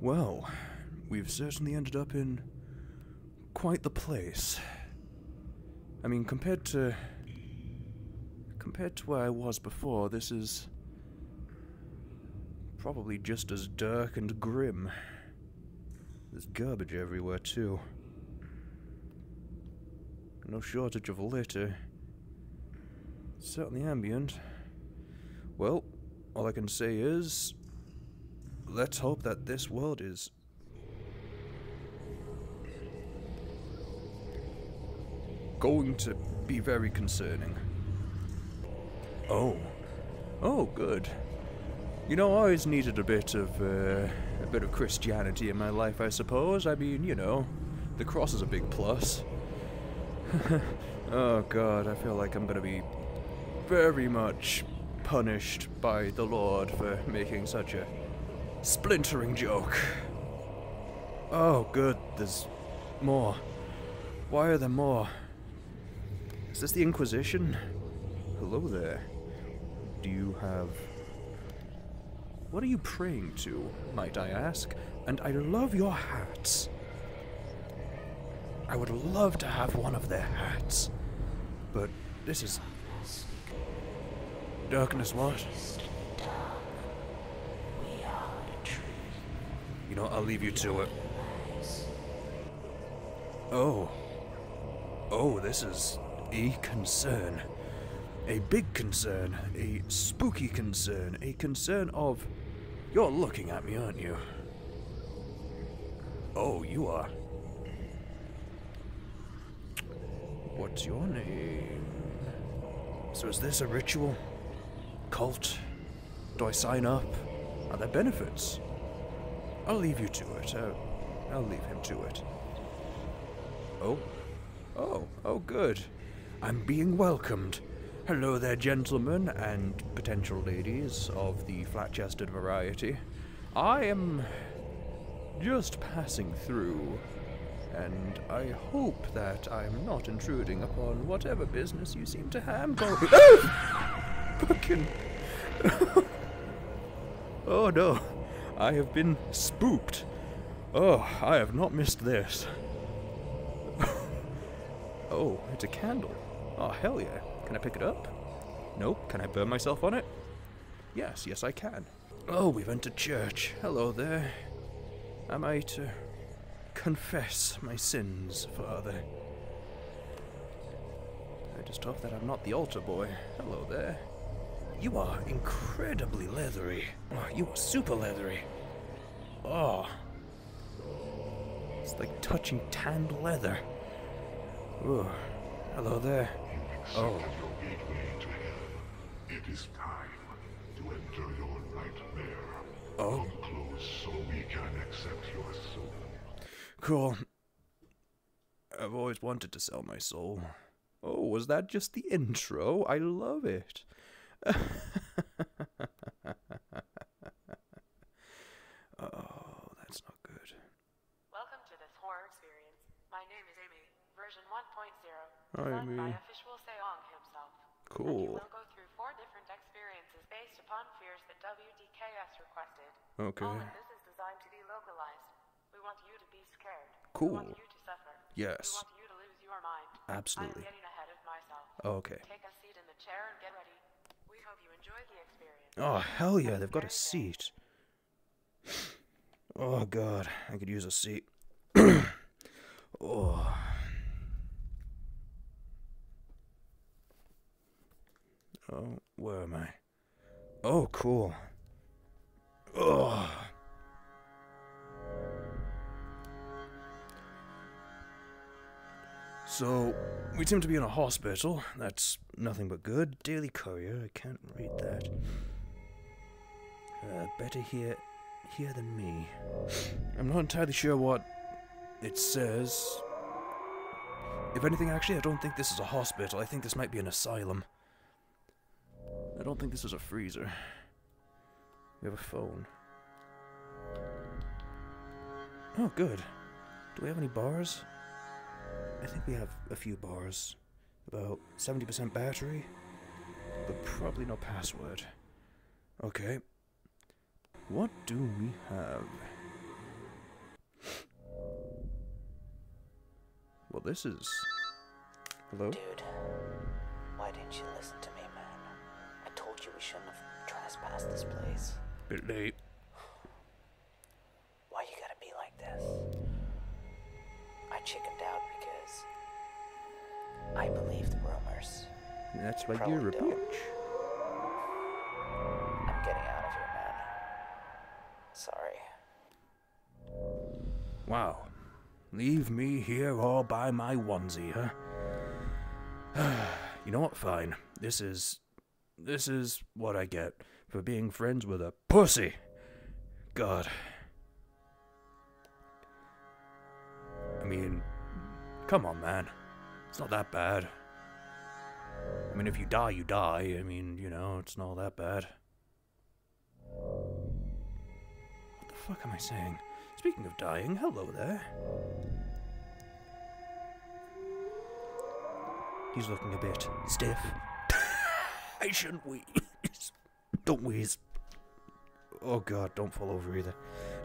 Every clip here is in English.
Well, we've certainly ended up in quite the place. I mean, compared to. Compared to where I was before, this is. probably just as dark and grim. There's garbage everywhere, too. No shortage of litter. Certainly ambient. Well, all I can say is. Let's hope that this world is. going to be very concerning. Oh. Oh, good. You know, I always needed a bit of, uh, a bit of Christianity in my life, I suppose. I mean, you know, the cross is a big plus. oh god, I feel like I'm gonna be very much punished by the Lord for making such a splintering joke. Oh, good, there's more. Why are there more? Is this the Inquisition? Hello there. Do you have. What are you praying to, might I ask? And I love your hats. I would love to have one of their hats. But this is. Darkness, what? You know, I'll leave you to it. Oh. Oh, this is a concern. A big concern. A spooky concern. A concern of. You're looking at me, aren't you? Oh, you are. What's your name? So is this a ritual? Cult? Do I sign up? Are there benefits? I'll leave you to it. Uh, I'll leave him to it. Oh? Oh, oh, good. I'm being welcomed. Hello there, gentlemen and potential ladies of the flat chested variety. I am just passing through, and I hope that I'm not intruding upon whatever business you seem to have. Fucking. oh no, I have been spooked. Oh, I have not missed this. oh, it's a candle. Oh, hell yeah. Can I pick it up? Nope. Can I burn myself on it? Yes, yes, I can. Oh, we've entered church. Hello there. I to confess my sins, Father? I just hope that I'm not the altar boy. Hello there. You are incredibly leathery. Oh, you are super leathery. Oh. It's like touching tanned leather. Oh. Hello there. Oh. It is time to enter your nightmare. Oh. Come close so we can accept your soul. Cool. I've always wanted to sell my soul. Oh, was that just the intro? I love it. oh, that's not good. Welcome to this horror experience. My name is Amy, version 1.0, Hi, designed by Amy. Official Sayon himself. And you Cool. will go through four different experiences based upon fears that WDKS requested. Okay. All of this is designed to be localized. We want you to be scared. Cool. We want you to suffer. Yes. We want you to lose your mind. Absolutely. I am getting ahead of myself. Okay. Take a seat in the chair and get ready. We hope you enjoy the experience. Oh, hell yeah, they've got a seat. Oh, God, I could use a seat. oh. Oh, where am I? Oh, cool. Oh. So, we seem to be in a hospital. That's nothing but good. Daily Courier, I can't read that. Uh, better here, hear than me. I'm not entirely sure what it says. If anything, actually, I don't think this is a hospital. I think this might be an asylum. I don't think this is a freezer. We have a phone. Oh, good. Do we have any bars? I think we have a few bars. About 70% battery, but probably no password. Okay. What do we have? Well, this is. Hello? Dude, why didn't you listen to me, man? I told you we shouldn't have trespassed this place. Bit late. Why you gotta be like this? I chickened out because I believed the rumors. That's why you're a don't. bitch. Sorry. Wow. Leave me here all by my onesie, huh? you know what? Fine. This is. This is what I get for being friends with a pussy. God. I mean, come on, man. It's not that bad. I mean, if you die, you die. I mean, you know, it's not that bad. Fuck am I saying? Speaking of dying, hello there. He's looking a bit stiff. I shouldn't wheeze. Don't wheeze. Oh god, don't fall over either.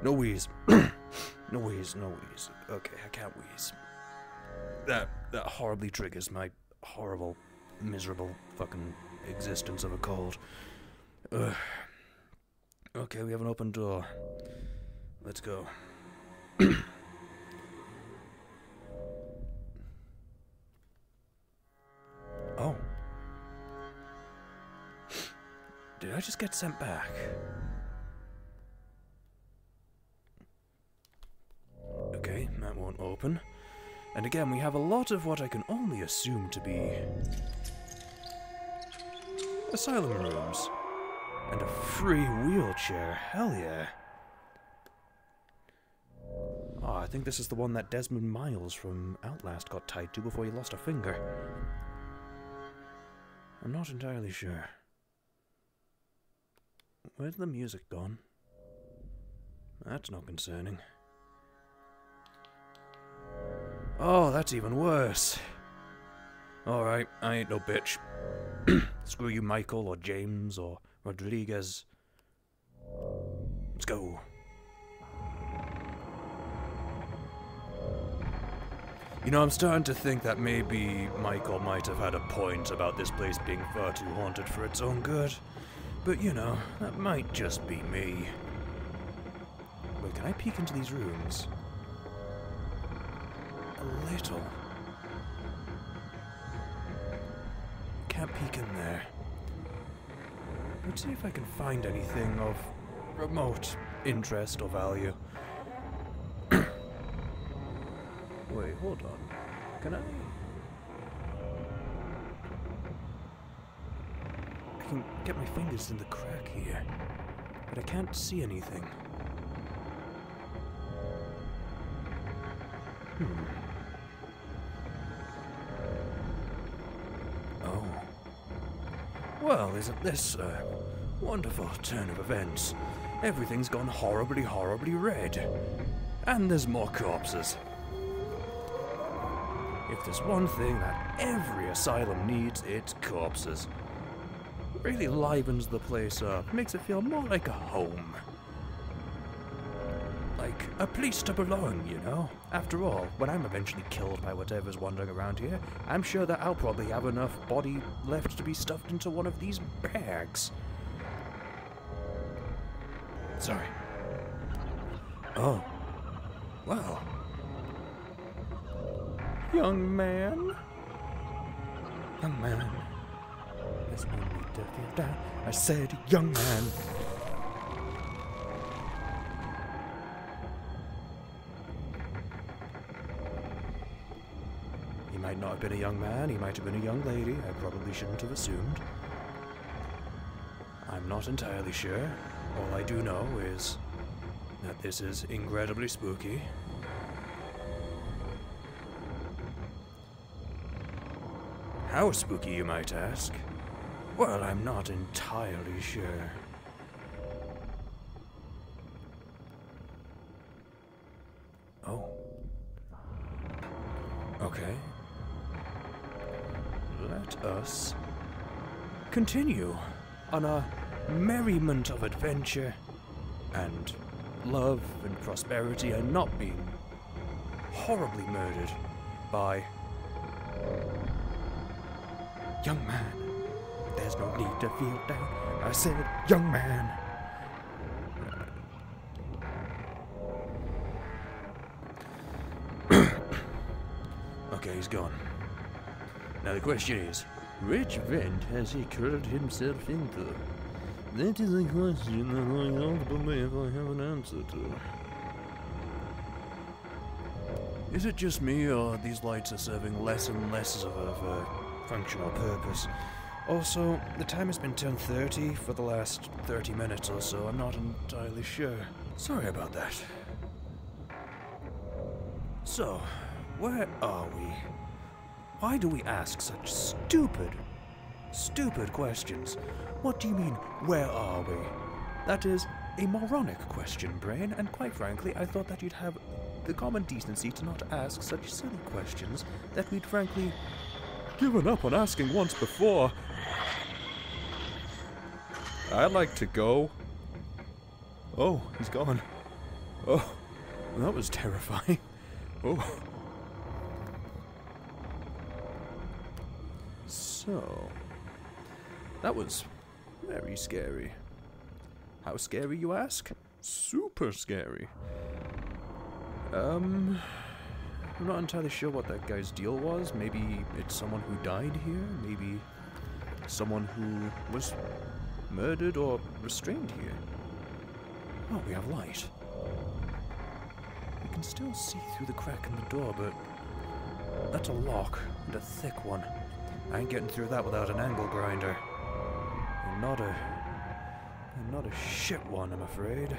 No wheeze. no wheeze, no wheeze. Okay, I can't wheeze. That that horribly triggers my horrible, miserable fucking existence of a cold. Ugh. Okay, we have an open door. Let's go. oh. Did I just get sent back? Okay, that won't open. And again, we have a lot of what I can only assume to be asylum rooms. And a free wheelchair. Hell yeah. I think this is the one that Desmond Miles from Outlast got tied to before he lost a finger. I'm not entirely sure. Where's the music gone? That's not concerning. Oh, that's even worse. Alright, I ain't no bitch. Screw you, Michael, or James, or Rodriguez. Let's go. You know, I'm starting to think that maybe Michael might have had a point about this place being far too haunted for its own good. But you know, that might just be me. Wait, can I peek into these rooms? A little. Can't peek in there. Let's see if I can find anything of remote interest or value. Wait, hold on. Can I? I can get my fingers in the crack here, but I can't see anything. Hmm. Oh. Well, isn't this a wonderful turn of events? Everything's gone horribly, horribly red. And there's more corpses. There's one thing that every asylum needs, it's corpses. Really livens the place up, makes it feel more like a home. Like a place to belong, you know? After all, when I'm eventually killed by whatever's wandering around here, I'm sure that I'll probably have enough body left to be stuffed into one of these bags. Sorry. Oh. Well. Young man. Young man. There's no need to down. I said, young man. He might not have been a young man, he might have been a young lady. I probably shouldn't have assumed. I'm not entirely sure. All I do know is that this is incredibly spooky. How spooky, you might ask? Well, I'm not entirely sure. Oh. Okay. let us continue on our merriment of adventure and love and prosperity and not being horribly murdered by. Young man, there's no need to feel down. I said, young man. okay, he's gone. Now the question is, which vent has he curled himself into? That is a question that I don't believe I have an answer to. Is it just me, or these lights are serving less and less of a functional purpose? Also, the time has been 10.30 for the last 30 minutes or so. I'm not entirely sure. Sorry about that. So, where are we? Why do we ask such stupid, stupid questions? What do you mean, where are we? That is a moronic question, Brain, and quite frankly, I thought that you'd have the common decency to not ask such silly questions that we'd frankly given up on asking once before. I'd like to go. Oh, he's gone. Oh, that was terrifying. Oh. So, that was very scary. How scary, you ask? Super scary. Um, I'm not entirely sure what that guy's deal was. Maybe it's someone who died here. Maybe someone who was murdered or restrained here. Oh, we have light. We can still see through the crack in the door, but that's a lock and a thick one. I ain't getting through that without an angle grinder. And not a. not a shit one, I'm afraid.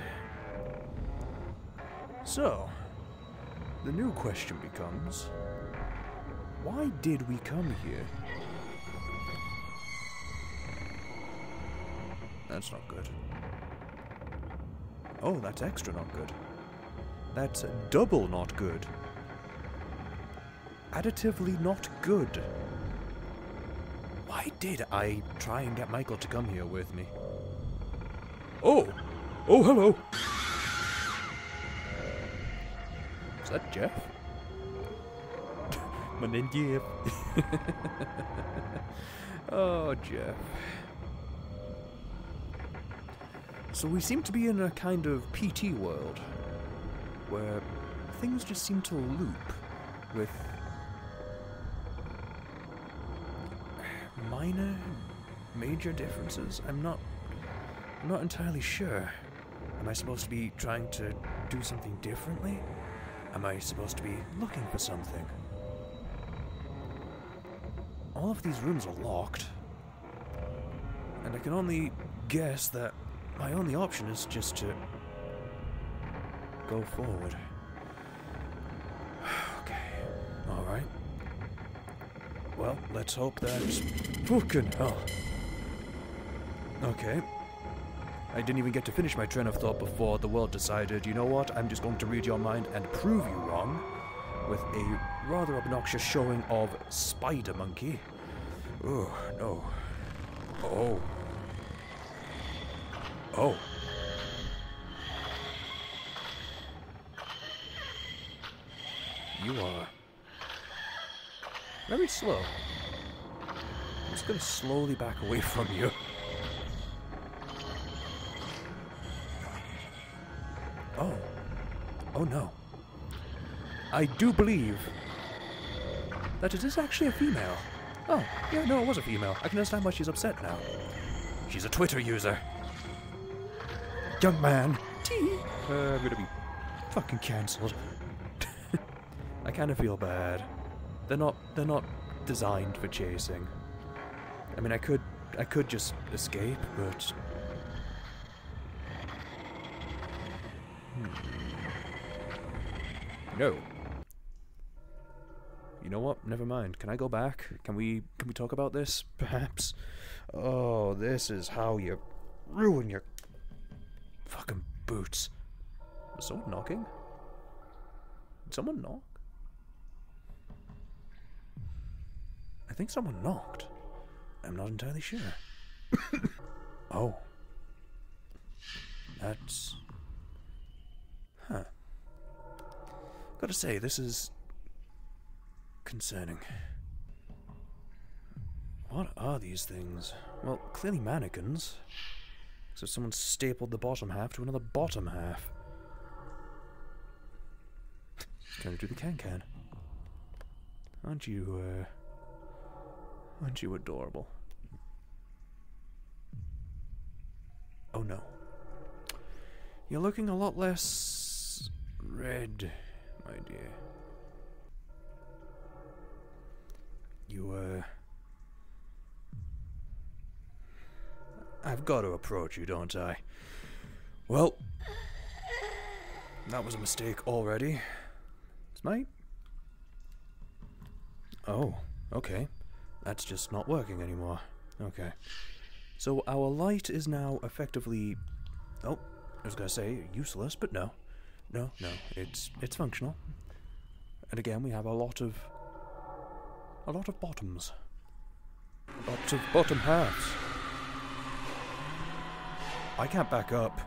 So, the new question becomes why did we come here? That's not good. Oh, that's extra not good. That's double not good. Additively not good. Why did I try and get Michael to come here with me? Oh! Oh, hello! That Jeff? My name Jeff. oh, Jeff. So we seem to be in a kind of PT world where things just seem to loop with minor, major differences. I'm not, I'm not entirely sure. Am I supposed to be trying to do something differently? Am I supposed to be looking for something? All of these rooms are locked, and I can only guess that my only option is just to go forward. okay, alright. Well, let's hope that. Fucking hell. Okay. I didn't even get to finish my train of thought before the world decided, you know what, I'm just going to read your mind and prove you wrong with a rather obnoxious showing of Spider Monkey. Oh, no. Oh. Oh. You are very slow. I'm just gonna slowly back away from you. No. I do believe that it is actually a female. Oh, yeah, no, it was a female. I can understand why she's upset now. She's a Twitter user. Young man. Tee. Uh, I'm gonna be fucking cancelled. I kind of feel bad. They're not. They're not designed for chasing. I mean, I could. I could just escape, but. No. You know what? Never mind. Can I go back? Can we can we talk about this? Perhaps. Oh, this is how you ruin your fucking boots. Was someone knocking? Did someone knock? I think someone knocked. I'm not entirely sure. oh. That's. Huh. Gotta say, this is. concerning. What are these things? Well, clearly mannequins. So someone stapled the bottom half to another bottom half. To do the can-can. Aren't you, uh... Aren't you adorable? Oh no. You're looking a lot less... red, my dear. You, uh... I've got to approach you, don't I? Well, that was a mistake already. It's my. Oh, okay. That's just not working anymore. Okay. So our light is now effectively. Oh, I was gonna say useless, but no, no, no. It's it's functional. And again, we have a lot of a lot of bottoms. Lots of bottom halves. I can't back up.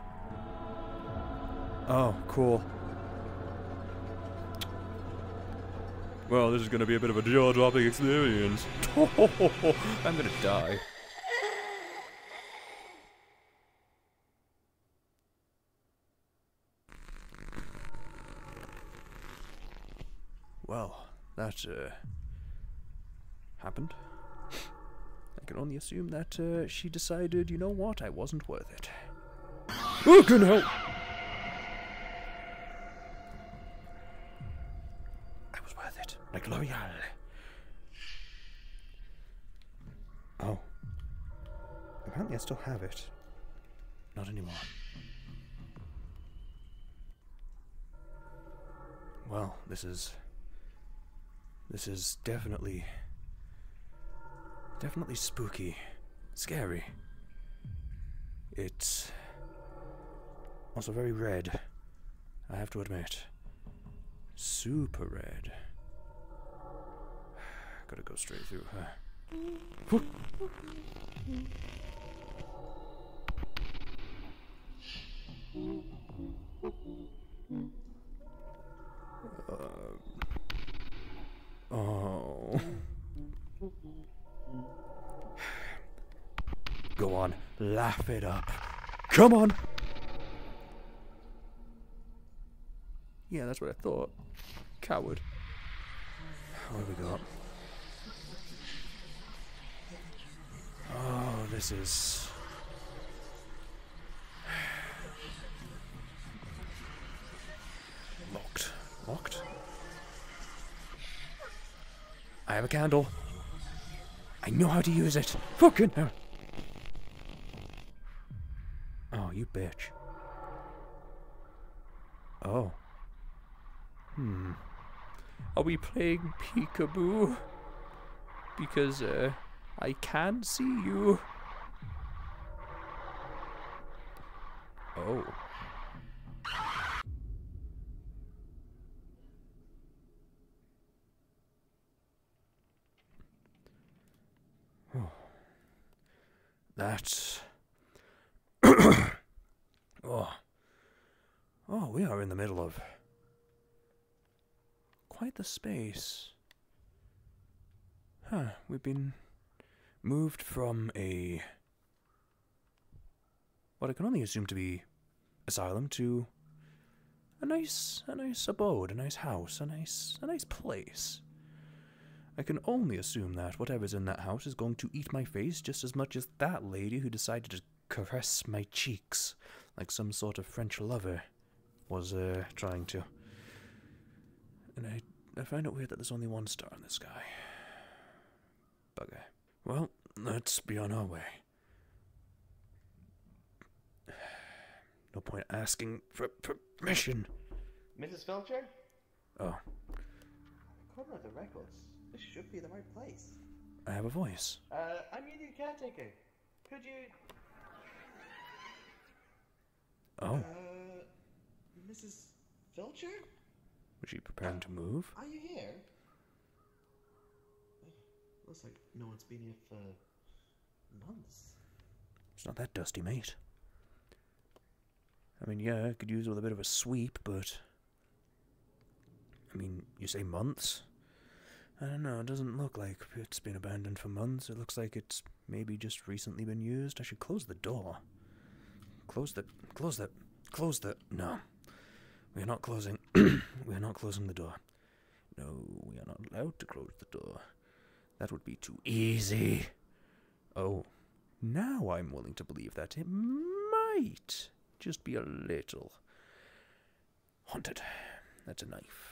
Oh, cool. Well, this is going to be a bit of a jaw-dropping experience. I'm going to die. Well, that, uh, happened. I can only assume that uh, she decided, you know what, I wasn't worth it. Who can help? I was worth it, like L'Oreal. Oh. Apparently I still have it. Not anymore. Well, this is... This is definitely Definitely spooky. Scary. It's also very red, I have to admit. Super red. Gotta go straight through her. Uh, oh. Go on, laugh it up. Come on! Yeah, that's what I thought. Coward. What have we got? Oh, this is. Locked. Locked? I have a candle. I know how to use it. Fucking hell. Oh, you bitch. Oh. Hmm. Are we playing peekaboo? Because, uh, I can see you. Oh. Oh. That's. oh. Oh, we are in the middle of quite the space. Huh, we've been moved from a. what I can only assume to be asylum to a nice a nice abode, a nice house, a nice a nice place. I can only assume that whatever's in that house is going to eat my face just as much as that lady who decided to caress my cheeks like some sort of French lover was uh, trying to. And I, I find it weird that there's only one star in the sky. Bugger. Well, let's be on our way. No point asking for permission. Mrs. Filcher? Oh, Corner of the records. This should be the right place. I have a voice. Uh, I'm your new caretaker. Could you. Oh, Uh. Mrs. Filcher? was she preparing to move? Are you here? Looks like no one's been here for Months. It's not that dusty, mate. I mean, yeah, it could use with a bit of a sweep, but. I mean, you say months? I don't know, it doesn't look like it's been abandoned for months. It looks like it's maybe just recently been used. I should close the door. Close the. Close the. Close the. No. We are not closing. we are not closing the door. No, we are not allowed to close the door. That would be too easy. Oh, now I'm willing to believe that it might just be a little haunted. That's a knife.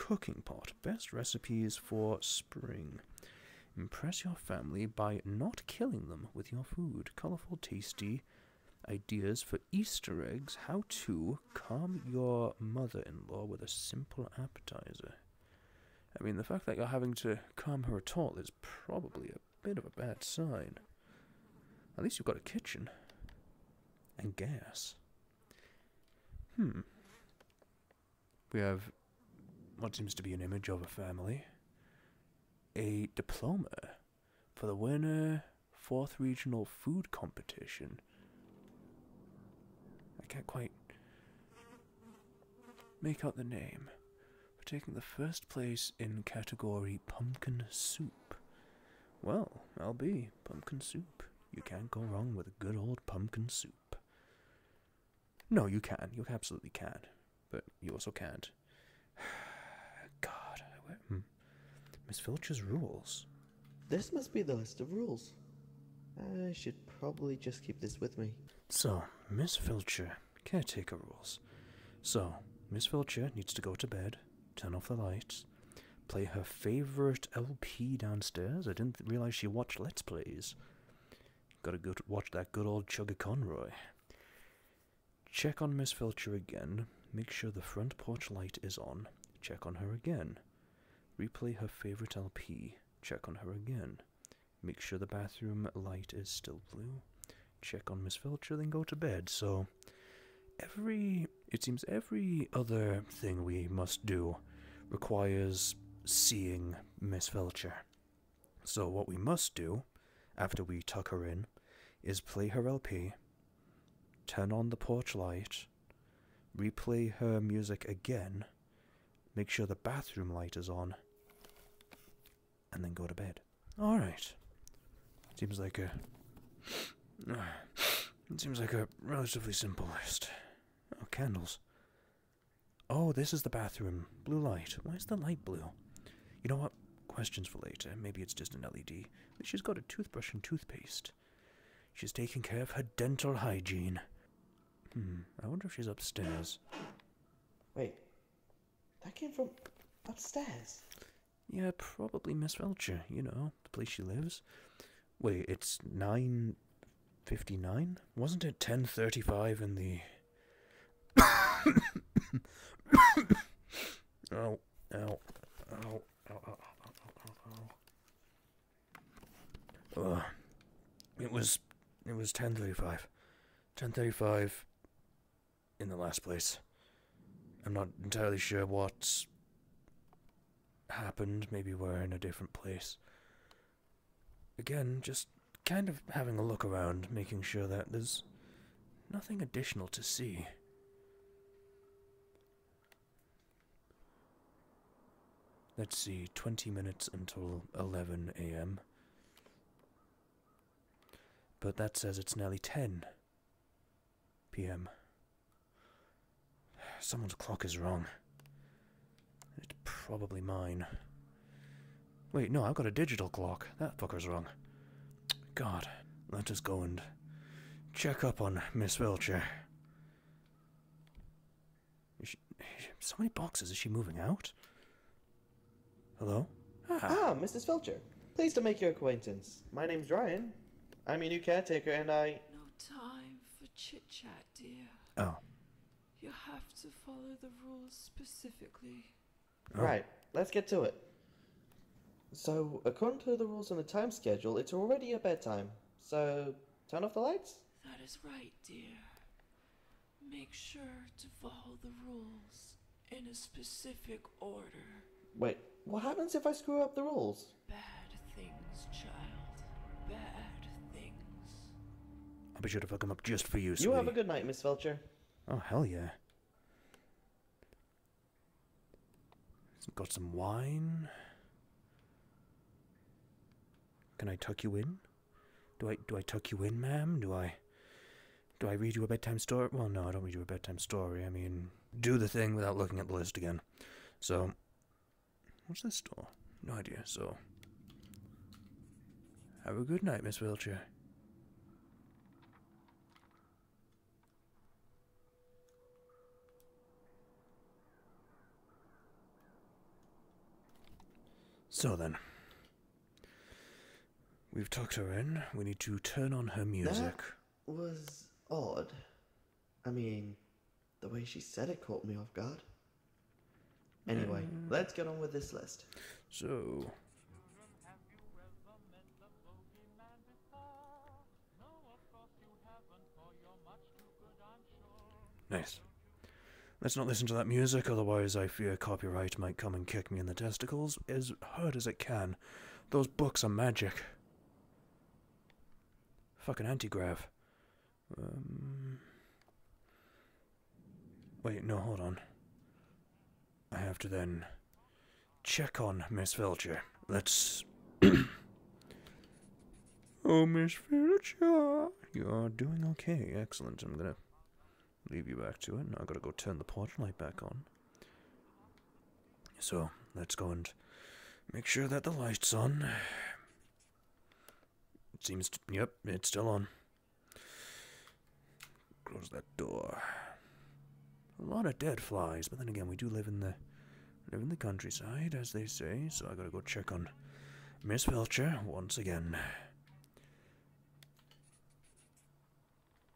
Cooking pot. Best recipes for spring. Impress your family by not killing them with your food. Colorful, tasty ideas for Easter eggs. How to calm your mother in law with a simple appetizer. I mean, the fact that you're having to calm her at all is probably a bit of a bad sign. At least you've got a kitchen. And gas. Hmm. We have what seems to be an image of a family. A diploma for the winner 4th Regional Food Competition. I can't quite make out the name. For taking the first place in category Pumpkin Soup. Well, I'll be pumpkin soup. You can't go wrong with a good old pumpkin soup. No, you can. You absolutely can. But you also can't. Hmm. Miss Filcher's rules. This must be the list of rules. I should probably just keep this with me. So, Miss Filcher, caretaker rules. So, Miss Filcher needs to go to bed, turn off the lights, play her favorite LP downstairs. I didn't realize she watched Let's Plays. Gotta go to watch that good old Chugga Conroy. Check on Miss Filcher again. Make sure the front porch light is on. Check on her again. Replay her favorite LP. Check on her again. Make sure the bathroom light is still blue. Check on Miss Filcher, then go to bed. So, every. It seems every other thing we must do requires seeing Miss Filcher. So, what we must do, after we tuck her in, is play her LP, turn on the porch light, replay her music again, make sure the bathroom light is on, and then go to bed. Alright. Seems like a. It seems like a relatively simple list. Oh, candles. Oh, this is the bathroom. Blue light. Why is the light blue? You know what? Questions for later. Maybe it's just an LED. But she's got a toothbrush and toothpaste. She's taking care of her dental hygiene. Hmm, I wonder if she's upstairs. Wait, that came from upstairs. Yeah, probably Miss Welcher, you know, the place she lives. Wait, it's 9.59? Wasn't it 10.35 in the... oh, ow, ow, ow, ow, ow, ow, ow. it was, it was 10.35. 10.35 in the last place. I'm not entirely sure what happened. Maybe we're in a different place. Again, just kind of having a look around, making sure that there's nothing additional to see. Let's see, 20 minutes until 11 a.m. But that says it's nearly 10 p.m. Someone's clock is wrong. It's probably mine. Wait, no, I've got a digital clock. That fucker's wrong. God, let us go and check up on Miss Wilcher. Is she, so many boxes. Is she moving out? Hello? Ah, Mrs. Filcher. Pleased to make your acquaintance. My name's Ryan. I'm your new caretaker, and I. No time for chit chat, dear. Oh. You have to follow the rules specifically. Oh. Right, let's get to it. So, according to the rules on the time schedule, it's already your bedtime. So, turn off the lights? That is right, dear. Make sure to follow the rules in a specific order. Wait, what happens if I screw up the rules? Bad things child bad things. I'll be sure to fuck them up just for you, You have a good night, Miss Felcher. Oh, hell yeah. Got some wine. Can I tuck you in? Do I do I tuck you in, ma'am? Do I do I read you a bedtime story? Well, no, I don't read you a bedtime story. I mean, do the thing without looking at the list again. So, what's this store? No idea. So, have a good night, Miss Wiltshire. So then, we've tucked her in. We need to turn on her music. That Was odd. I mean, the way she said it caught me off guard. Anyway, mm. let's get on with this list. So, nice. Let's not listen to that music, otherwise I fear copyright might come and kick me in the testicles. As hard as it can, those books are magic. Fucking antigrav. Um. Wait, no, hold on. I have to then check on Miss Felcher. Let's. oh, Miss Felcher, you're doing okay. Excellent. I'm gonna leave you back to it. Now I gotta go turn the porch light back on. So let's go and make sure that the light's on. It seems. To, yep, it's still on. Close that door. A lot of dead flies, but then again, we do live in the live in the countryside, as they say. So I gotta go check on Miss Felcher once again.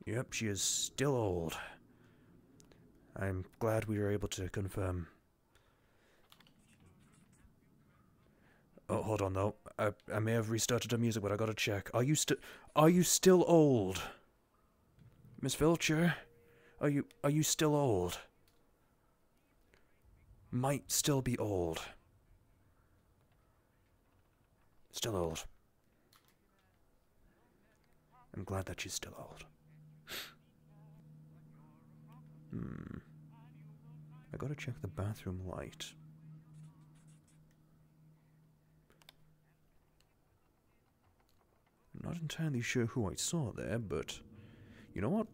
Yep, she is still old. I'm glad we were able to confirm. Oh, hold on though. I, I may have restarted the music, but I gotta check. Are you still? Are you still old, Miss Filcher? Are you are you still old? Might still be old. Still old. I'm glad that she's still old. hmm. I gotta check the bathroom light. I'm not entirely sure who I saw there, but you know what?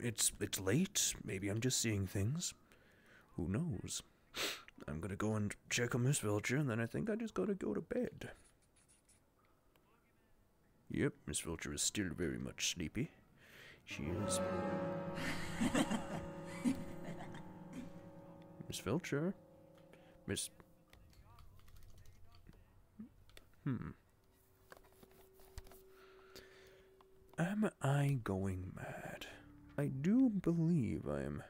It's it's late. Maybe I'm just seeing things. Who knows? I'm gonna go and check on Miss Vilcher, and then I think I just gotta go to bed. Yep, Miss Vilcher is still very much sleepy. She is. Miss Vilcher? Miss. Hmm. Am I going mad? I do believe I am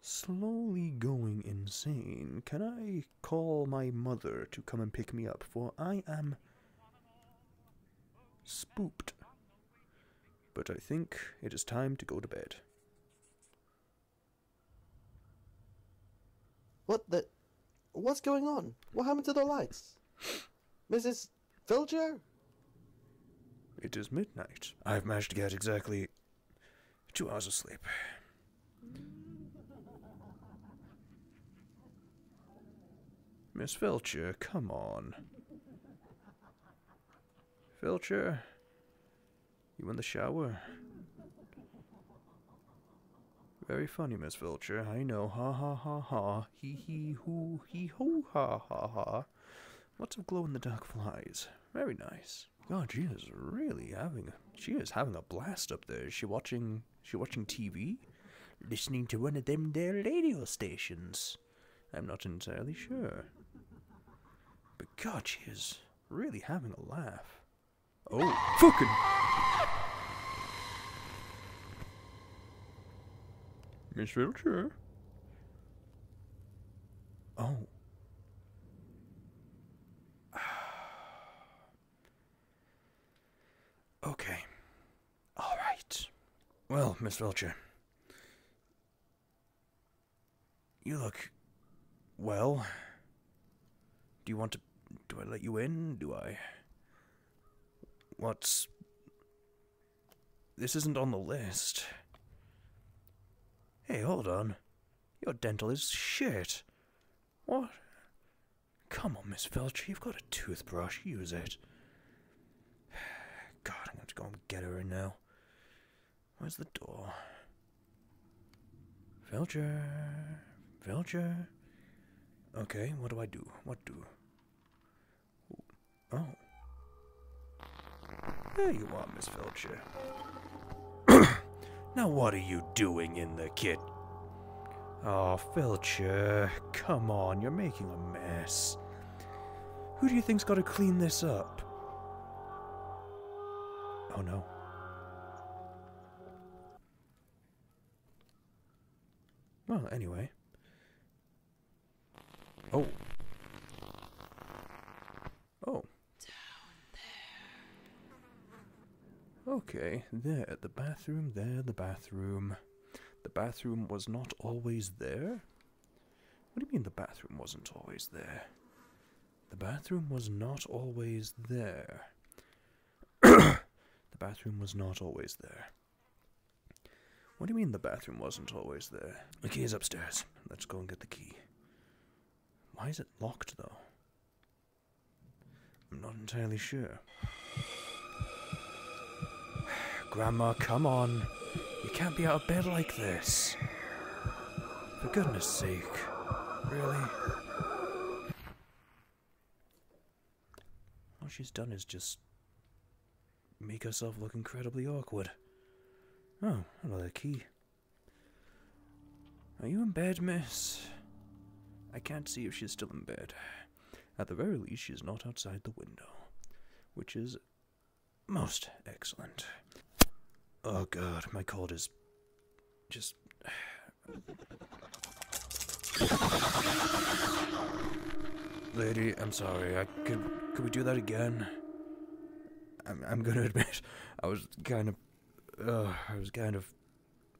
slowly going insane. Can I call my mother to come and pick me up? For I am spooked. But I think it is time to go to bed. What the? What's going on? What happened to the lights? Mrs. Filcher? It is midnight. I've managed to get exactly two hours of sleep. Miss Filcher, come on. Filcher, you in the shower? Very funny, Miss Vulture. I know. Ha ha ha ha. Hee hee hoo hee hoo ha ha ha. Lots of glow in the dark flies. Very nice. God, she is really having a she is having a blast up there. Is she watching she watching TV? Listening to one of them there radio stations. I'm not entirely sure. But God, she is really having a laugh. Oh, fucking Miss Wiltshire. Oh. Okay. All right. Well, Miss Vilcher. You look well. Do you want to do I let you in? Do I What's. This isn't on the list. Hey, hold on. Your dental is shit. What? Come on, Miss Felcher, you've got a toothbrush. Use it. God, I'm going to go and get her in now. Where's the door? Felcher. Felcher. Okay, what do I do? What do? Oh. There you are, Miss Felcher. Now what are you doing in the kit? Oh, Felcher, come on, you're making a mess. Who do you think's got to clean this up? Oh no. Well, anyway. Oh. Oh. Okay, there, the bathroom, there, the bathroom. The bathroom was not always there? What do you mean the bathroom wasn't always there? The bathroom was not always there. the bathroom was not always there. What do you mean the bathroom wasn't always there? The key is upstairs. Let's go and get the key. Why is it locked, though? I'm not entirely sure. Grandma, come on. You can't be out of bed like this. For goodness sake. Really? All she's done is just make herself look incredibly awkward. Oh, another key. Are you in bed, miss? I can't see if she's still in bed. At the very least, she's not outside the window, which is most excellent. Oh god, my cold is just. Lady, I'm sorry. I could could we do that again? I'm I'm gonna admit I was kind of uh, I was kind of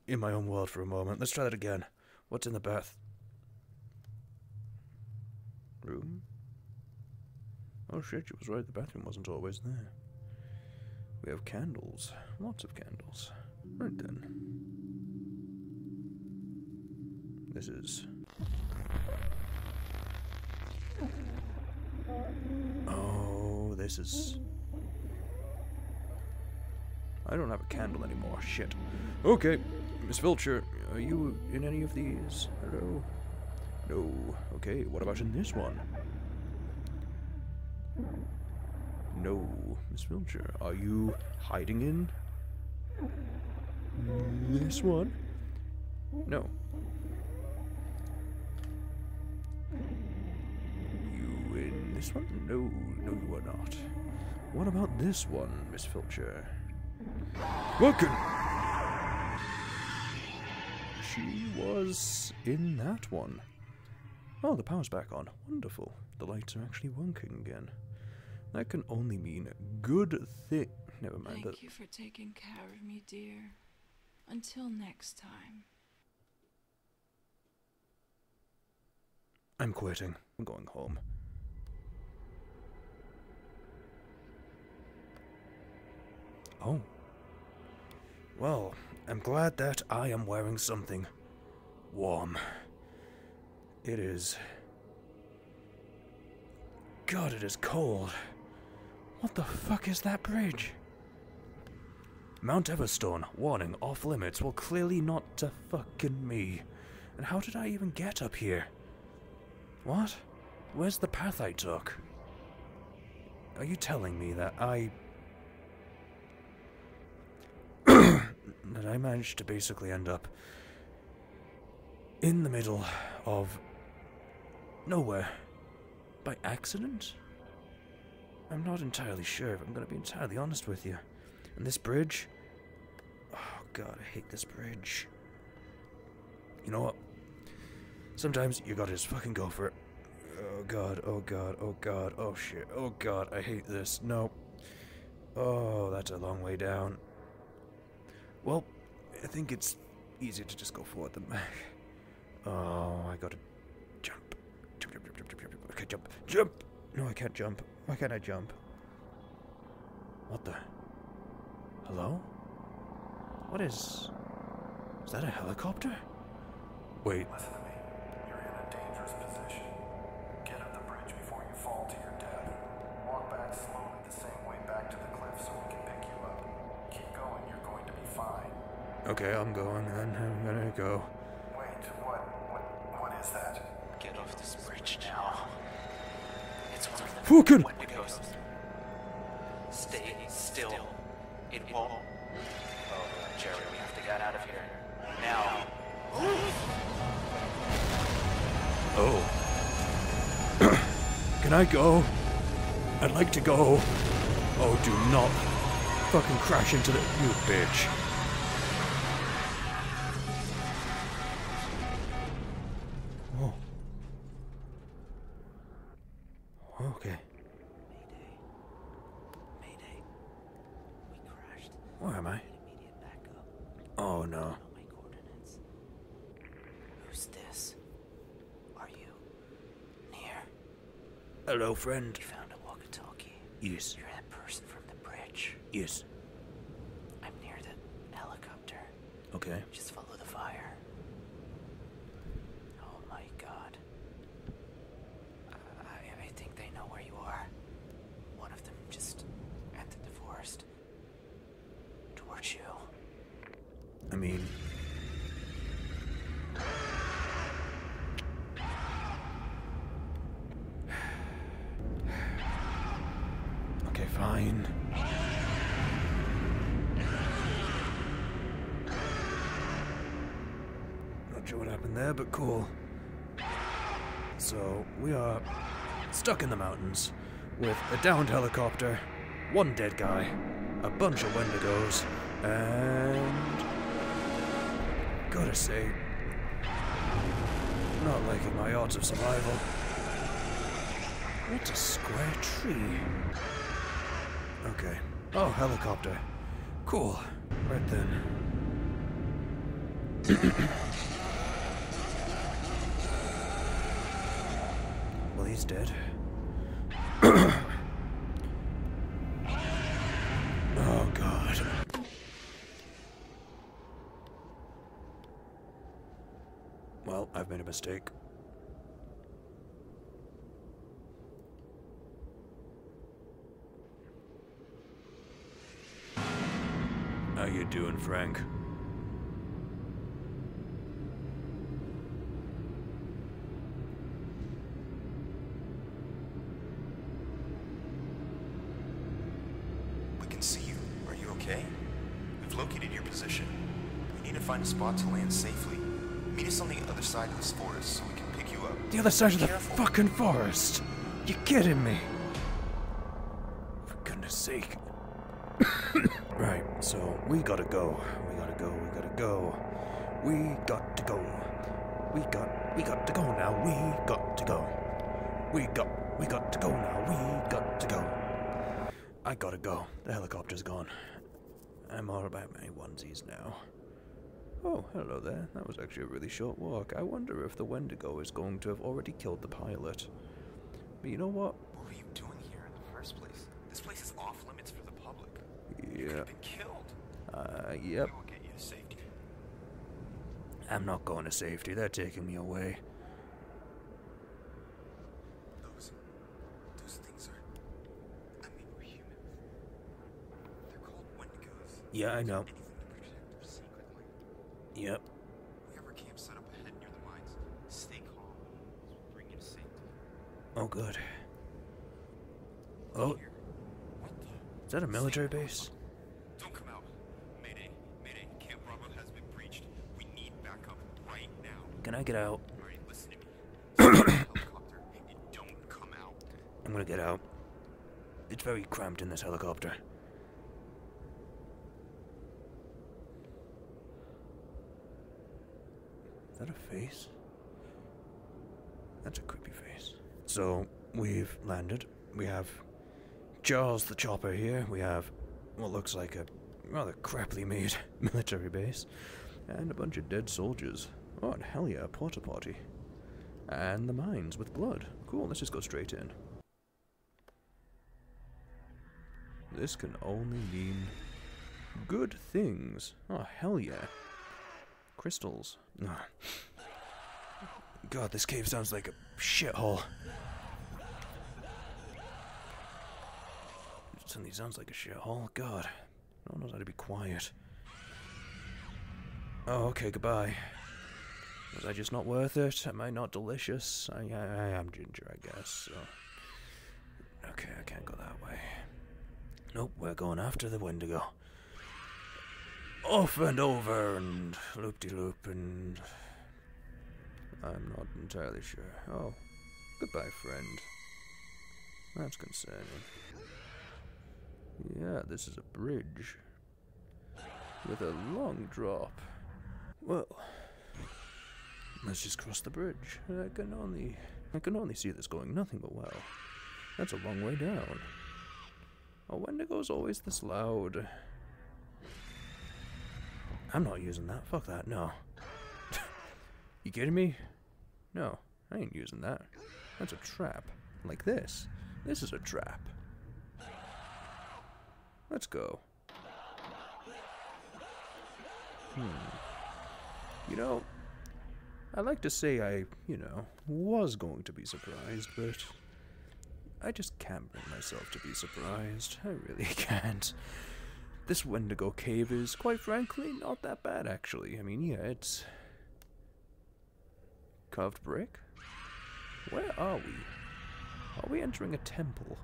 in my own world for a moment. Let's try that again. What's in the bath? Room? Oh shit, she was right. The bathroom wasn't always there. We have candles. Lots of candles. Right then. This is. Oh, this is. I don't have a candle anymore. Shit. Okay, Miss Filcher, are you in any of these? Hello? No. Okay, what about in this one? No, Miss Filcher. Are you hiding in this one? No. You in this one? No, no, you are not. What about this one, Miss Filcher? Welcome. She was in that one. Oh, the power's back on. Wonderful. The lights are actually working again. That can only mean good thing. Never mind Thank that. you for taking care of me, dear. Until next time. I'm quitting. I'm going home. Oh. Well, I'm glad that I am wearing something warm. It is. God, it is cold. What the fuck is that bridge? Mount Everstone, warning, off limits. Well, clearly not to fucking me. And how did I even get up here? What? Where's the path I took? Are you telling me that I. that I managed to basically end up in the middle of nowhere by accident? I'm not entirely sure if I'm going to be entirely honest with you. And this bridge. Oh, God, I hate this bridge. You know what? Sometimes you gotta just fucking go for it. Oh, God, oh, God, oh, God, oh, shit, oh, God, I hate this. No. Oh, that's a long way down. Well, I think it's easier to just go forward than back. Oh, I gotta jump. Jump, jump, jump, jump, jump, jump. Okay, jump. Jump! No, I can't jump. Why can't I jump? What the? Hello? What is. Is that a helicopter? Wait, Listen to me. You're in a dangerous position. Get up the bridge before you fall to your death. Walk back slowly the same way back to the cliff so we can pick you up. Keep going, you're going to be fine. okay, I'm going then. I'm gonna go. Wait, what? What? What is that? Get off this bridge now. It's one of the Fucking. Can I go? I'd like to go. Oh, do not fucking crash into the. You bitch. Friend. You found a walkie-talkie. Yes. You're that person from the bridge. Yes. Stuck in the mountains with a downed helicopter, one dead guy, a bunch of Wendigos, and. Gotta say, not liking my odds of survival. What a square tree? Okay. Oh, helicopter. Cool. Right then. he's dead. oh, God. Well, I've made a mistake. How you doing, Frank? Side of this forest so we can pick you up. The other side of the Careful. fucking forest. You kidding me? For goodness sake. right, so we gotta go. We gotta go. We gotta go. We got to go. We got. We got to go now. We got to go. We got. We got to go now. We got to go. I gotta go. The helicopter's gone. I'm all about my onesies now. Oh, hello there. That was actually a really short walk. I wonder if the Wendigo is going to have already killed the pilot. But you know what? What were you doing here in the first place? This place is off limits for the public. You could Yeah. have been killed. Uh, yep. We will get you to safety. I'm not going to safety. They're taking me away. Those, those things are. I mean, we're human. They're called Wendigos. Yeah, I know. Anything to protect their secret light. Yep. We have our camp set up ahead near the mines. Stay calm. Bring you to safety. Oh, good. Oh, What the? is that a military base? Don't come out. Mayday. Mayday. Camp Bravo has been breached. We need backup right now. Can I get out? Alright, listen to me. Stay in the helicopter and don't come out. I'm gonna get out. It's very cramped in this helicopter. That a face? That's a creepy face. So, we've landed. We have Charles the Chopper here. We have what looks like a rather crappily made military base. And a bunch of dead soldiers. Oh, and hell yeah, a porta potty. And the mines with blood. Cool, let's just go straight in. This can only mean good things. Oh, hell yeah. Crystals. Ah. God, this cave sounds like a shithole. It suddenly sounds like a shithole. God. No one knows how to be quiet. Oh, okay, goodbye. Was I just not worth it? Am I not delicious? I, I, I am ginger, I guess, so. Okay, I can't go that way. Nope, we're going after the Wendigo. Off and over and loop de loop and. I'm not entirely sure. Oh, goodbye, friend. That's concerning. Yeah, this is a bridge. With a long drop. Well, let's just cross the bridge. I can only. I can only see this going nothing but well. That's a long way down. A Wendigo's always this loud. I'm not using that. Fuck that. No. you kidding me? No, I ain't using that. That's a trap. Like this. This is a trap. Let's go. Hmm. You know, I like to say I, you know, was going to be surprised, but I just can't bring myself to be surprised. I really can't. This Wendigo cave is, quite frankly, not that bad, actually. I mean, yeah, it's. carved brick? Where are we? Are we entering a temple?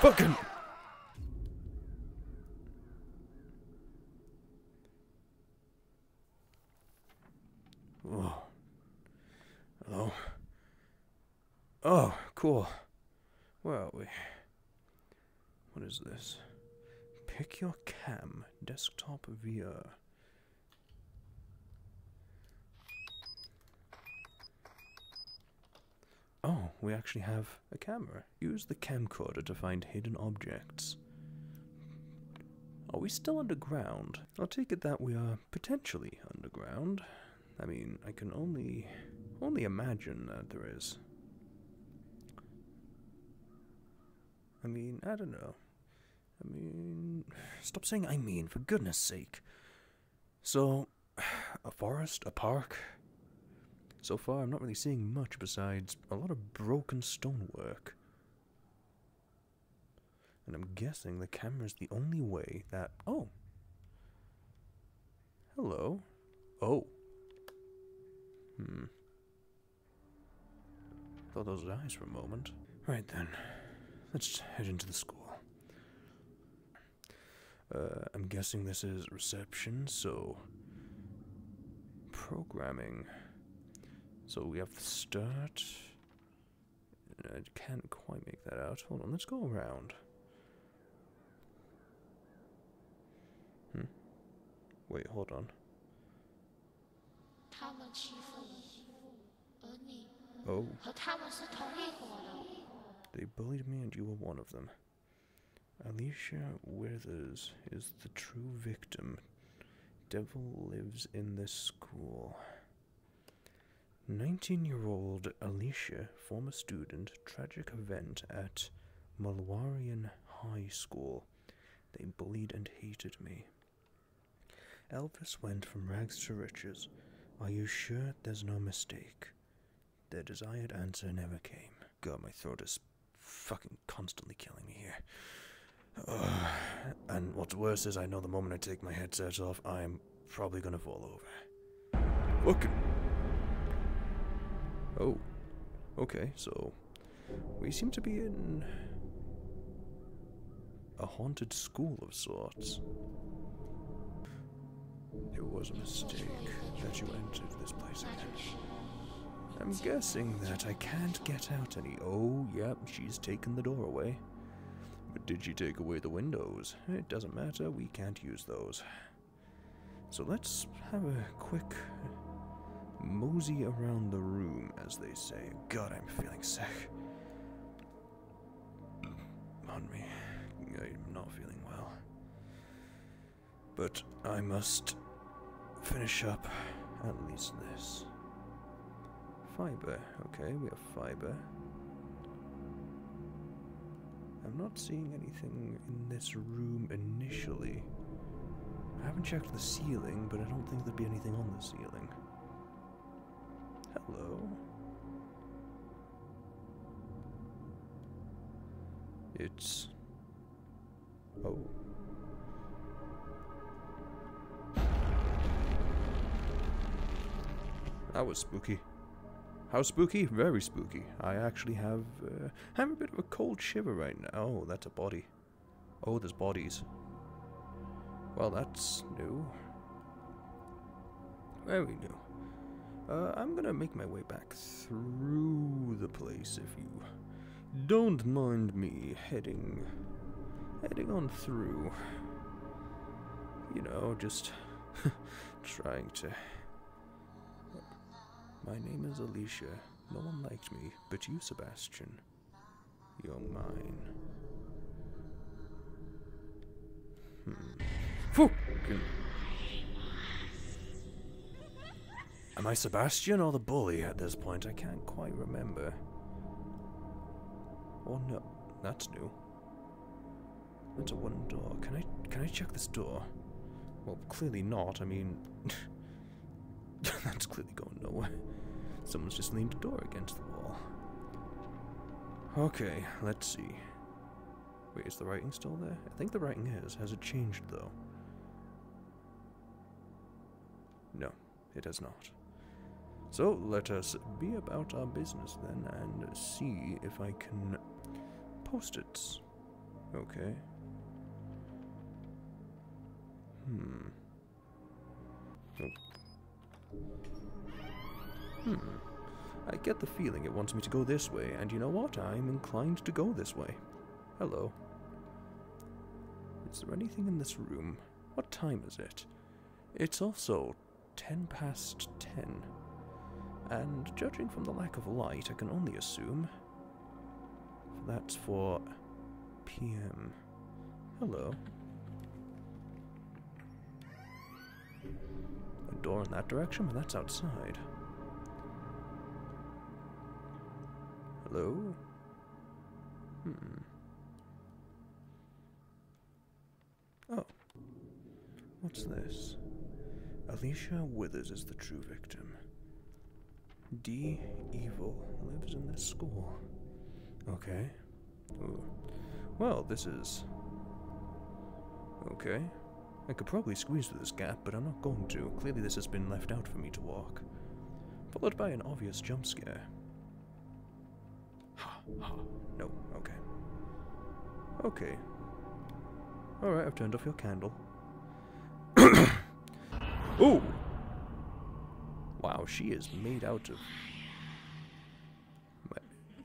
Fucking. Oh. Hello. Oh, cool. Where are we? What is this? Pick your cam, desktop VR. Oh, we actually have a camera. Use the camcorder to find hidden objects. Are we still underground? I'll take it that we are potentially underground. I mean, I can only only imagine that there is. I mean, I don't know. I mean, stop saying I mean, for goodness sake. So, a forest, a park. So far, I'm not really seeing much besides a lot of broken stonework. And I'm guessing the camera's the only way that. Oh! Hello. Oh. Hmm. Thought those eyes for a moment. Right then. Let's head into the school. Uh, I'm guessing this is reception, so programming. So we have the start. I can't quite make that out. Hold on, let's go around. Hmm. Wait, hold on. Oh. They bullied me and you were one of them. Alicia Withers is the true victim. Devil lives in this school. 19 year old Alicia, former student, tragic event at Malwarian High School. They bullied and hated me. Elvis went from rags to riches. Are you sure there's no mistake? Their desired answer never came. God, my throat is fucking constantly killing me here. Ugh. and what's worse is I know the moment I take my headset off, I'm probably gonna fall over. Fucking. Oh. Okay, so. We seem to be in. a haunted school of sorts. It was a mistake that you entered this place again. I'm guessing that I can't get out any. Oh, yep, she's taken the door away. But did she take away the windows? It doesn't matter, we can't use those. So let's have a quick mosey around the room, as they say. God, I'm feeling sick. On me. I'm not feeling well. But I must finish up at least this. Fiber. Okay, we have fiber. I'm not seeing anything in this room initially. I haven't checked the ceiling, but I don't think there'd be anything on the ceiling. Hello? It's. Oh. That was spooky. How spooky? Very spooky. I actually have uh, have a bit of a cold shiver right now. Oh, that's a body. Oh, there's bodies. Well, that's new. Very new. Uh, I'm gonna make my way back through the place if you don't mind me heading heading on through. You know, just trying to my name is Alicia. No one liked me, but you, Sebastian. You're mine. Hmm. Am I Sebastian or the bully at this point? I can't quite remember. Oh no, that's new. That's a wooden door. Can I can I check this door? Well, clearly not. I mean, that's clearly going nowhere. Someone's just leaned a door against the wall. Okay, let's see. Wait, is the writing still there? I think the writing is. Has it changed, though? No, it has not. So let us be about our business then and see if I can post it. Okay. Hmm. Oh. Hmm. I get the feeling it wants me to go this way, and you know what? I'm inclined to go this way. Hello. Is there anything in this room? What time is it? It's also ten past ten. And judging from the lack of light, I can only assume that's for PM. Hello. A door in that direction, but that's outside. Hello? Hmm. Oh. What's this? Alicia Withers is the true victim. D. Evil lives in this school. Okay. Ooh. Well, this is. Okay. I could probably squeeze through this gap, but I'm not going to. Clearly, this has been left out for me to walk. Followed by an obvious jump scare. Ha. No, okay. Okay. Alright, I've turned off your candle. Ooh! Wow, she is made out of.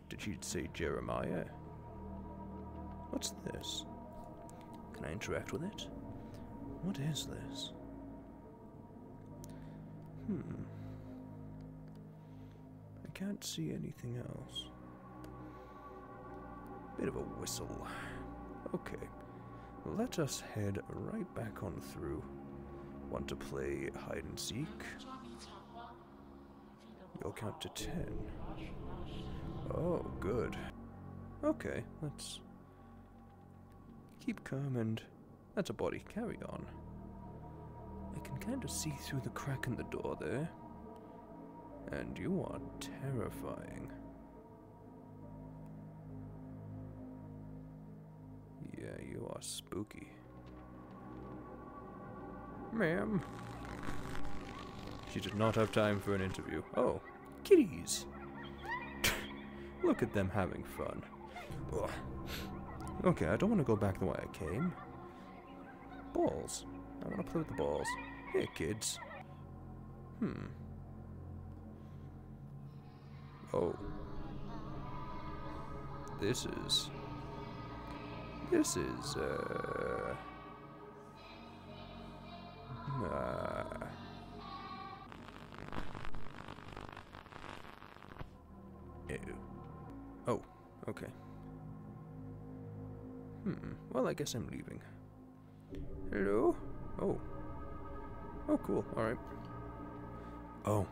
Did she say Jeremiah? What's this? Can I interact with it? What is this? Hmm. I can't see anything else. Bit of a whistle. Okay. Let us head right back on through. Want to play hide and seek? You'll count to ten. Oh, good. Okay, let's keep calm and that's a body. Carry on. I can kind of see through the crack in the door there. And you are terrifying. Spooky. Ma'am. She did not have time for an interview. Oh, kitties. Look at them having fun. Ugh. Okay, I don't want to go back the way I came. Balls. I want to play with the balls. Hey, kids. Hmm. Oh. This is... This is, uh... Uh... Ew. Oh, okay. Hmm, well, I guess I'm leaving. Hello? Oh. Oh, cool, alright. Oh.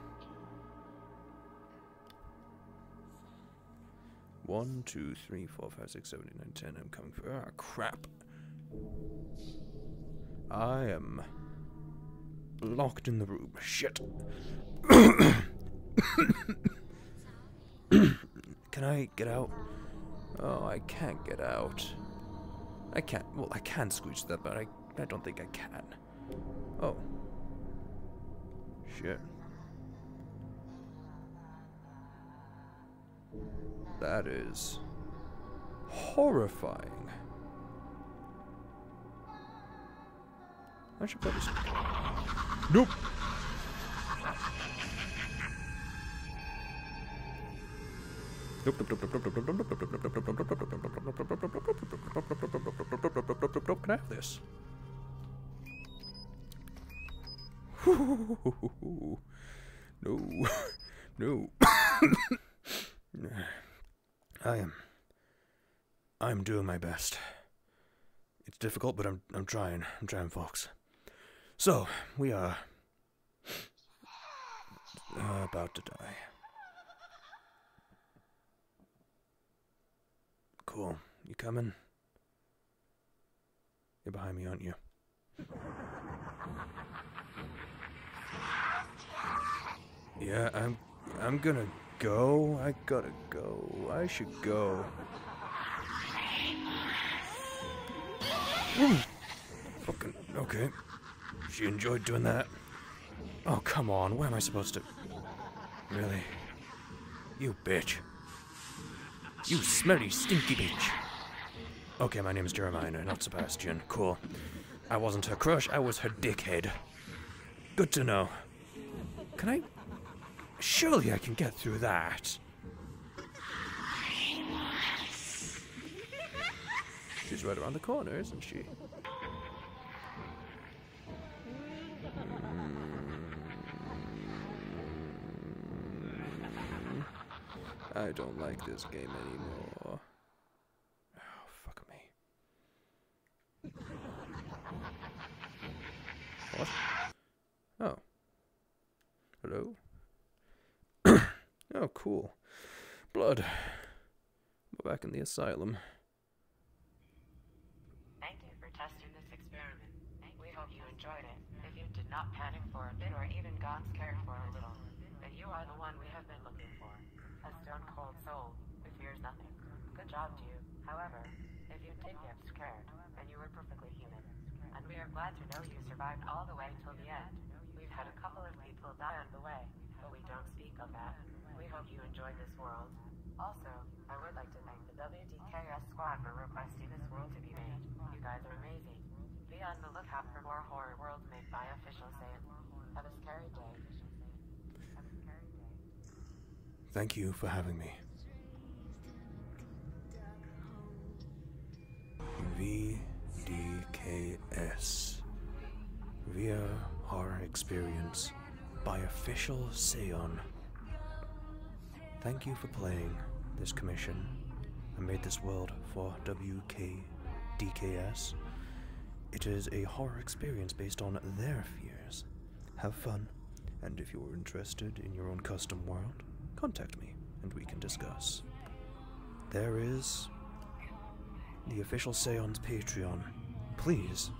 One, two, three, four, five, six, seven, eight, nine, ten. I'm coming for. Ah, crap. I am locked in the room. Shit. can I get out? Oh, I can't get out. I can't. Well, I can squeeze that, but I, I don't think I can. Oh. Shit. That is horrifying. I should put this. Nope. Can I have this? no. no. I am. I'm doing my best. It's difficult, but I'm I'm trying. I'm trying, folks. So we are about to die. Cool. You coming? You're behind me, aren't you? Yeah, I'm I'm gonna go. I gotta go. I should go. Hmm. Fucking okay. She enjoyed doing that. Oh come on, where am I supposed to? Really? You bitch. You smelly, stinky bitch. Okay, my name is Jeremiah, not Sebastian. Cool. I wasn't her crush, I was her dickhead. Good to know. Can I. Surely I can get through that. She's right around the corner, isn't she? Hmm. I don't like this game anymore. Oh, fuck me. What? Oh. Hello? Oh, cool. Blood. We're back in the asylum. Thank you for testing this experiment. We hope you enjoyed it. If you did not panic for a bit or even got scared for a little, then you are the one we have been looking for. A stone cold soul who fears nothing. Good job to you. However, if you did get scared, then you were perfectly human. And we are glad to know you survived all the way till the end. We've had a couple of people die on the way, but we don't speak of that. We hope you enjoyed this world. Also, I would like to thank the WDKS squad for requesting this world to be made. You guys are amazing. Be on the lookout for more horror worlds made by official Sayon. Have a scary day. Thank you for having me. VDKS VR Horror Experience by Official Sayon. Thank you for playing this commission I made this world for WKDKS. It is a horror experience based on their fears. Have fun, and if you're interested in your own custom world, contact me and we can discuss. There is the official Sayon's Patreon. Please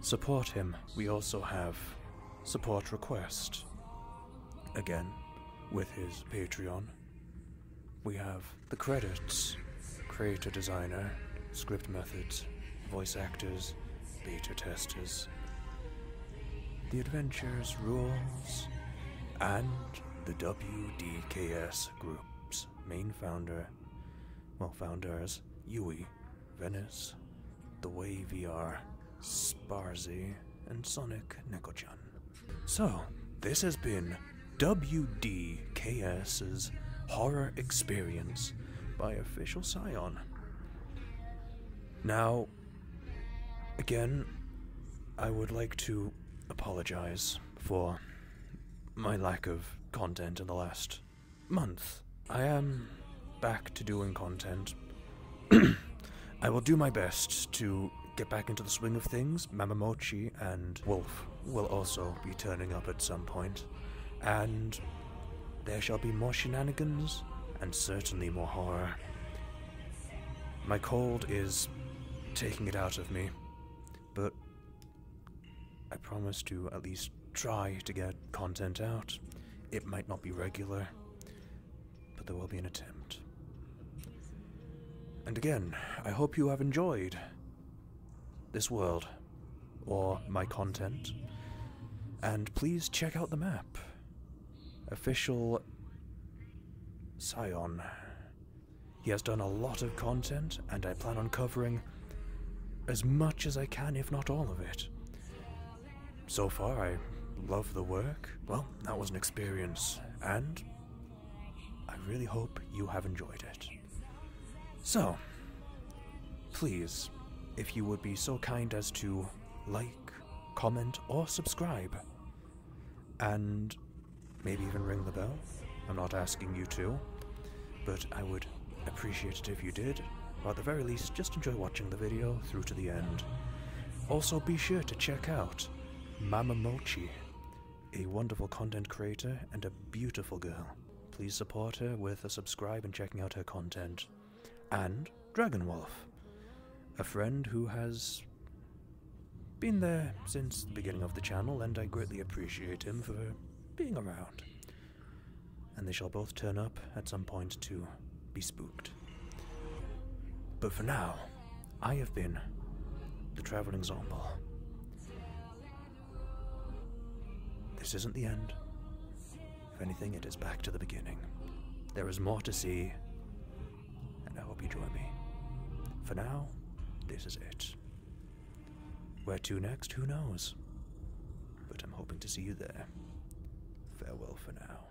support him. We also have support request. Again, with his Patreon. We have the credits creator designer, script methods, voice actors, beta testers, the adventures, rules, and the WDKS group's main founder, well, founders, Yui, Venice, The Way VR, Sparzy, and Sonic Nekochan. So, this has been WDKS's horror experience by Official Sayon. Now, again, I would like to apologize for my lack of content in the last month. I am back to doing content. I will do my best to get back into the swing of things. Mamamochi and Wolf will also be turning up at some point, and there shall be more shenanigans and certainly more horror. My cold is taking it out of me, but I promise to at least try to get content out. It might not be regular, but there will be an attempt. And again, I hope you have enjoyed this world or my content. And please check out the map. Official Sayon. He has done a lot of content, and I plan on covering as much as I can, if not all of it. So far, I love the work. Well, that was an experience, and I really hope you have enjoyed it. So, please, if you would be so kind as to like, comment, or subscribe, and maybe even ring the bell. I'm not asking you to, but I would appreciate it if you did, or at the very least, just enjoy watching the video through to the end. Also, be sure to check out Mama Mochi, a wonderful content creator and a beautiful girl. Please support her with a subscribe and checking out her content. And Dragonwulf, a friend who has been there since the beginning of the channel, and I greatly appreciate him for being around. And they shall both turn up at some point to be spooked. But for now, I have been the Traveling Zomble. This isn't the end. If anything, it is back to the beginning. There is more to see, and I hope you join me. For now, this is it. Where to next, who knows? But I'm hoping to see you there. Farewell for now.